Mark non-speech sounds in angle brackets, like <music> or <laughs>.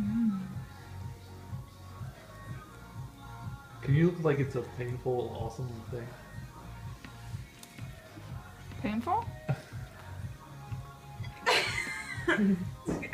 Mm. Can you look like it's a painful, awesome thing? Painful? <laughs> <laughs>